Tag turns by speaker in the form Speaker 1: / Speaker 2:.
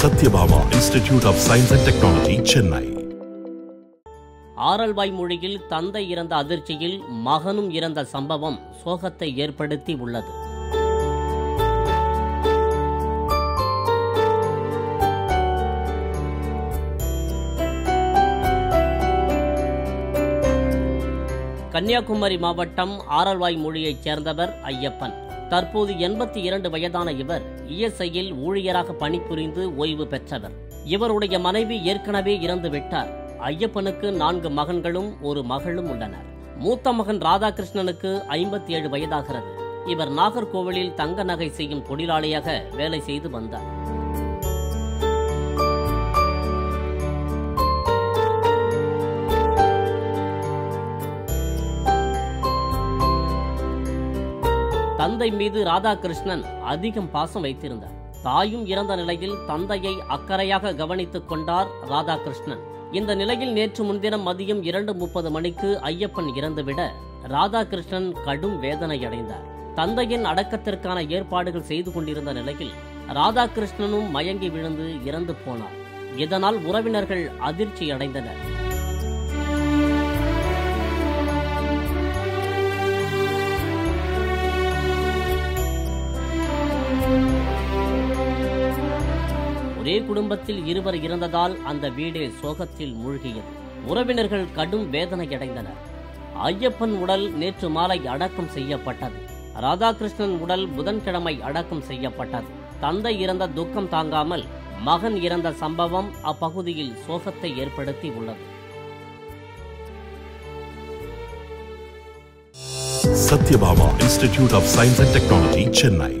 Speaker 1: Sathyabama Institute of Science and Technology Chennai
Speaker 2: ஆரல்வாய் மொழியில் தந்தை இறந்த அதிர்ச்சியில் மகனும் இறந்த சம்பவம் சோகத்தை ஏற்படுத்தி உள்ளது. கன்னியாகுமரி மாவட்டம் ஆரல்வாய் மொழியைச் சேர்ந்தவர் ஐயப்பன். தற்போது எண்பத்தி இரண்டு வயதான இவர் இஎஸ்ஐயில் ஊழியராக பணிபுரிந்து ஓய்வு பெற்றவர். இவருடைய மனைவி ஏற்கனவே இறந்து விட்டார் ஐயப்பனுக்கு நான்கு மகன்களும் ஒரு மகளும் உள்ளனர். மூத்த மகன் ராதாகிருஷ்ணனுக்கு ஐம்பத்தி ஏழு வயதாகிறது. இவர் நாகர்கோவிலில் தங்க நகை செய்யும் தொழிலாளியாக வேலை செய்து வந்தார். தந்தை மீது ராதாகிருஷ்ணன் அதிகம் பாசம் வைத்திருந்தார். தாயும் இறந்த நிலையில் தந்தையை அக்கறையாக கவனித்துக் கொண்டார் ராதாகிருஷ்ணன். இந்த நிலையில் நேற்று முன்தினம் மதியம் இரண்டு முப்பது மணிக்கு ஐயப்பன் இறந்துவிட ராதாகிருஷ்ணன் கடும் வேதனை அடைந்தார் தந்தையின் அடக்கத்திற்கான ஏற்பாடுகள் செய்து கொண்டிருந்த நிலையில் ராதாகிருஷ்ணனும் மயங்கி விழுந்து இறந்து போனார். இதனால் உறவினர்கள் அதிர்ச்சி அடைந்தனர் ஒரே குடும்பத்தில் இருவர் இறந்ததால் அந்த வீடே சோகத்தில் மூழ்கியது. உறவினர்கள் கடும் வேதனையடைந்தனர். ஐயப்பன் உடல் நேற்று மாலை அடக்கம் செய்யப்பட்டது. ராதாகிருஷ்ணன் உடல் புதன்கிழமை அடக்கம் செய்யப்பட்டது. தந்தை இறந்த துக்கம் தாங்காமல் மகன் இறந்த சம்பவம் அப்பகுதியில் சோகத்தை ஏற்படுத்தி உள்ளது.
Speaker 1: Satyabama Institute of Science and Technology Chennai.